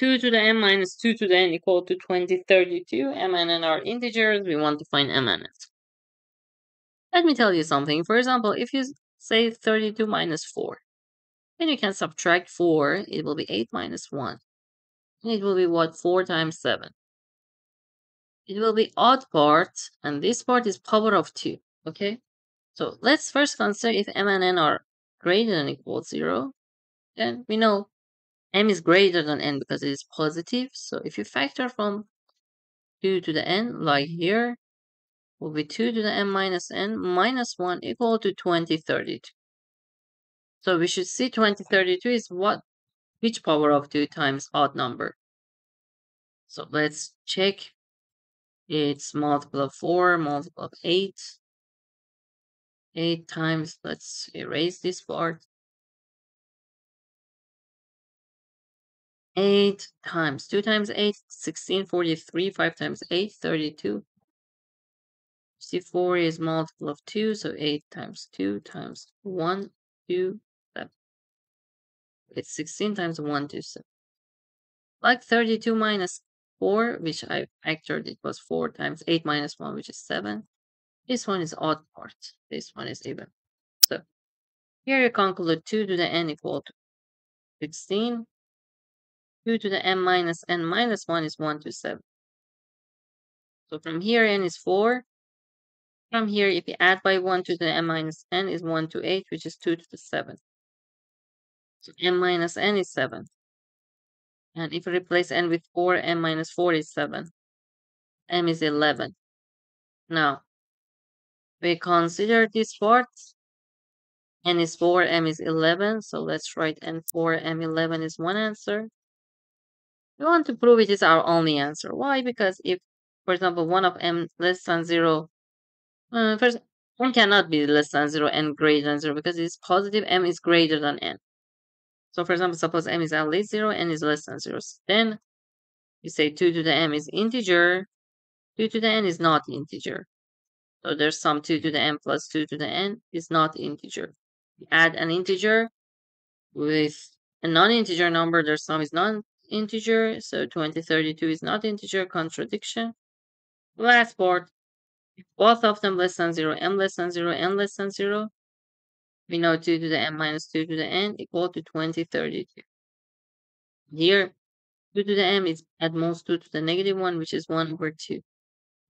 2 to the n minus 2 to the n equal to 2032. m and n are integers. We want to find m and n. Let me tell you something. For example, if you say 32 minus 4, then you can subtract 4. It will be 8 minus 1. And it will be what? 4 times 7. It will be odd part, and this part is power of 2. Okay? So let's first consider if m and n are greater than equal to 0. Then we know m is greater than n because it is positive. So if you factor from 2 to the n, like mm-hmm. here, will be 2 to the n minus n minus 1 equal to 2032. So we should see 2032 is what? Which power of 2 times odd number? So let's check. It's multiple of 4, multiple of 8. 8 times, let's erase this part. 8 times 2 times 8, 16, 43, 5 times 8, 32. 64 is multiple of 2, so 8 times 2 times 1, 2, 7. It's 16 times 1, 2, 7. Like 32 minus 4, which I factored, it was 4 times 8 minus 1, which is 7. This one is odd part. This one is even. So here you conclude 2 to the n equal to 16. 2 to the n minus n minus 1 is 1 to 7. So from here n is 4. From here, if you add by 1 to the n minus n is 1 to 8, which is 2 to the 7. So n minus n is 7. And if you replace n with 4, n minus 4 is 7. m is 11. Now, we consider this part. n is 4, m is 11. So let's write n4, m11 is one answer. We want to prove it is our only answer. Why? Because if, for example, one of m less than 0 uh, first, cannot be less than 0 and greater than 0 because it's positive m is greater than n. So for example, suppose m is at least 0, n is less than 0. Then you say 2 to the m is integer, 2 to the n is not integer. So there's some 2 to the n plus 2 to the n is not integer. You add an integer with a non-integer number, their sum is non-integer. So 2032 is not integer, contradiction. Last part, if both of them less than 0, m less than 0, n less than 0, we know 2 to the m minus 2 to the n equal to 2032. Here, 2 to the m is at most 2 to the negative 1, which is 1 over 2.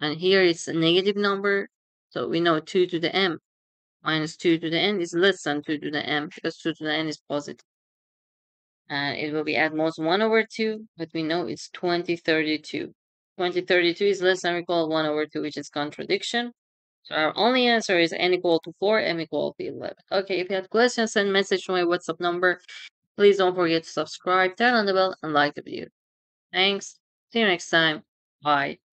And here it's a negative number, so we know 2 to the m minus 2 to the n is less than 2 to the m because 2 to the n is positive. And it will be at most 1 over 2, but we know it's 2032. 2032 is less than or equal to 1 over 2, which is contradiction. So our only answer is n equal to 4, m equal to 11. Okay, if you have questions, send message to my WhatsApp number. Please don't forget to subscribe, turn on the bell, and like the video. Thanks. See you next time. Bye.